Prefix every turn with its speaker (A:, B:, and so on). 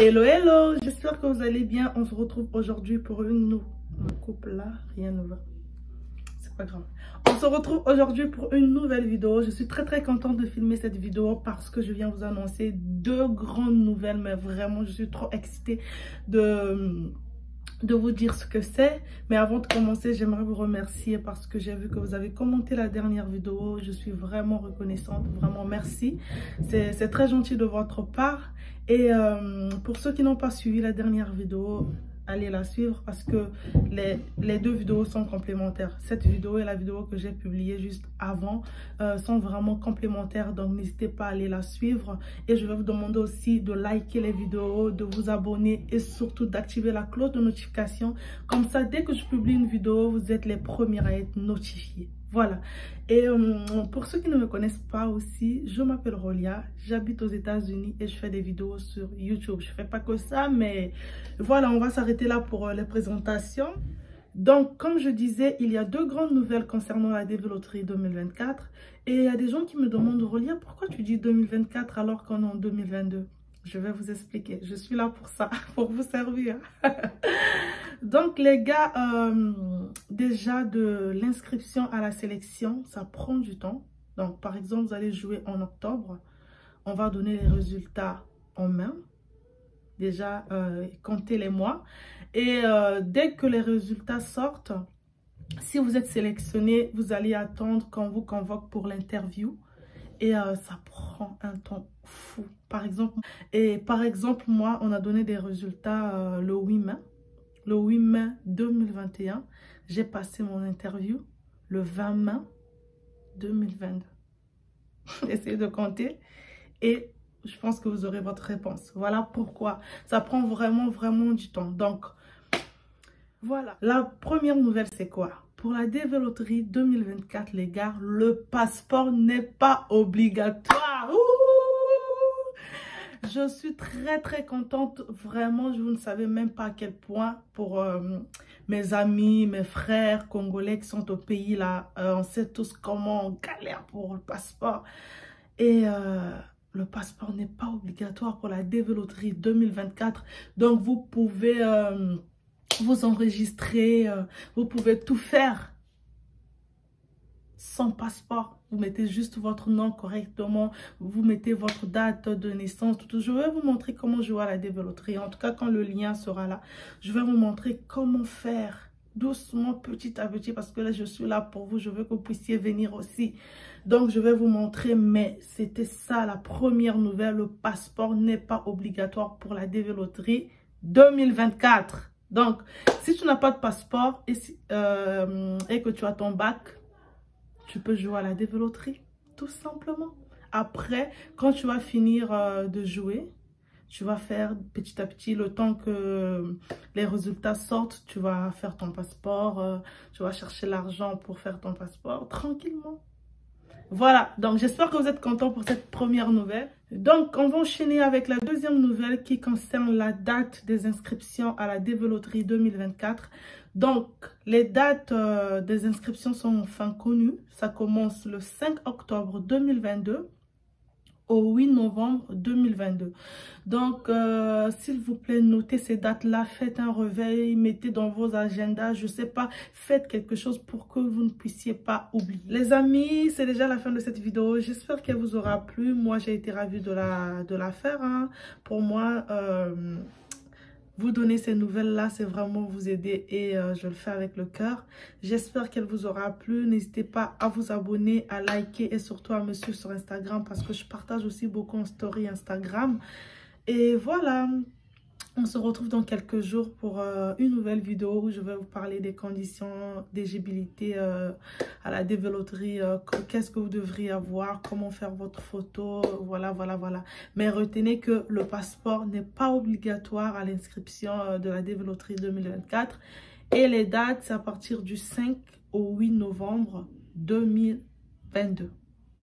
A: Hello, hello, j'espère que vous allez bien. On se retrouve aujourd'hui pour une nouvelle... là, rien ne va. C'est pas grave. On se retrouve aujourd'hui pour une nouvelle vidéo. Je suis très très contente de filmer cette vidéo parce que je viens vous annoncer deux grandes nouvelles. Mais vraiment, je suis trop excitée de de vous dire ce que c'est. Mais avant de commencer, j'aimerais vous remercier parce que j'ai vu que vous avez commenté la dernière vidéo. Je suis vraiment reconnaissante, vraiment merci. C'est très gentil de votre part. Et euh, pour ceux qui n'ont pas suivi la dernière vidéo, allez la suivre parce que les, deux vidéos sont complémentaires. Cette vidéo et la vidéo que j'ai publiée juste avant euh, sont vraiment complémentaires. Donc, n'hésitez pas à aller la suivre. Et je vais vous demander aussi de liker les vidéos, de vous abonner et surtout d'activer la cloche de notification. Comme ça, dès que je publie une vidéo, vous êtes les premiers à être notifiés. Voilà. Et euh, pour ceux qui ne me connaissent pas aussi, je m'appelle Rolia, j'habite aux États-Unis et je fais des vidéos sur YouTube. Je fais pas que ça, mais voilà, on va s'arrêter là pour euh, les présentations. Donc, comme je disais, il y a deux grandes nouvelles concernant la développerie 2024. Et il y a des gens qui me demandent, Rolia, pourquoi tu dis 2024 alors qu'on est en 2022 Je vais vous expliquer. Je suis là pour ça, pour vous servir. Donc, les gars, euh, déjà de l'inscription à la sélection, ça prend du temps. Donc, par exemple, vous allez jouer en octobre. On va donner les résultats en main. Déjà, euh, comptez les mois. Et euh, dès que les résultats sortent, si vous êtes sélectionné, vous allez attendre qu'on vous convoque pour l'interview. Et ça prend un temps fou. Par exemple, par exemple, moi, on a donné des résultats le 8 mai le 8 mai 2021. J'ai passé mon interview le 20 mai 2022. Essayez de compter et je pense que vous aurez votre réponse. Voilà pourquoi. Ça prend vraiment, vraiment du temps. Donc, voilà. La première nouvelle, c'est quoi? Pour la développerie 2024, les gars, le passeport n'est pas obligatoire. Je suis très, très contente. Vraiment, je ne savais même pas à quel point pour euh, mes amis, mes frères congolais qui sont au pays là, euh, on sait tous comment on galère pour le passeport. Et euh, le passeport n'est pas obligatoire pour la développerie 2024. Donc, vous pouvez vous enregistrer, vous pouvez tout faire sans passeport. Vous mettez juste votre nom correctement. Vous mettez votre date de naissance. Je vais vous montrer comment jouer à la développerie. En tout cas, quand le lien sera là, je vais vous montrer comment faire doucement, petit à petit, parce que là, je suis là pour vous. Je veux que vous puissiez venir aussi. Donc, je vais vous montrer, mais c'était ça la première nouvelle. Le passeport n'est pas obligatoire pour la développerie 2024. Donc, si tu n'as pas de passeport et, euh, et que tu as ton bac, tu peux jouer à la développerie, tout simplement. Après, quand tu vas finir euh, de jouer, tu vas faire petit à petit, le temps que les résultats sortent, tu vas faire ton passeport, euh, tu vas chercher l'argent pour faire ton passeport tranquillement. Voilà, donc j'espère que vous êtes contents pour cette première nouvelle. Donc, on va enchaîner avec la deuxième nouvelle qui concerne la date des inscriptions à la développerie 2024. Donc, les dates euh, des inscriptions sont enfin connues. Ça commence le 5 octobre 2022 au 8 novembre 2022. Donc, euh, s'il vous plaît, notez ces dates-là, faites un réveil, mettez dans vos agendas, je sais pas, faites quelque chose pour que vous ne puissiez pas oublier. Les amis, c'est déjà la fin de cette vidéo. J'espère qu'elle vous aura plu. Moi, j'ai été ravie de la, de la faire. Hein. Pour moi, euh, vous donner ces nouvelles-là, c'est vraiment vous aider et euh, je le fais avec le cœur. J'espère qu'elle vous aura plu. N'hésitez pas à vous abonner, à liker et surtout à me suivre sur Instagram parce que je partage aussi beaucoup en story Instagram. Et voilà, on se retrouve dans quelques jours pour euh, une nouvelle vidéo où je vais vous parler des conditions d'éligibilité euh, à la développerie. Euh, qu'est-ce que vous devriez avoir, comment faire votre photo, voilà, voilà, voilà. Mais retenez que le passeport n'est pas obligatoire à l'inscription de la développerie 2024. Et les dates, c'est à partir du 5 au 8 novembre 2022.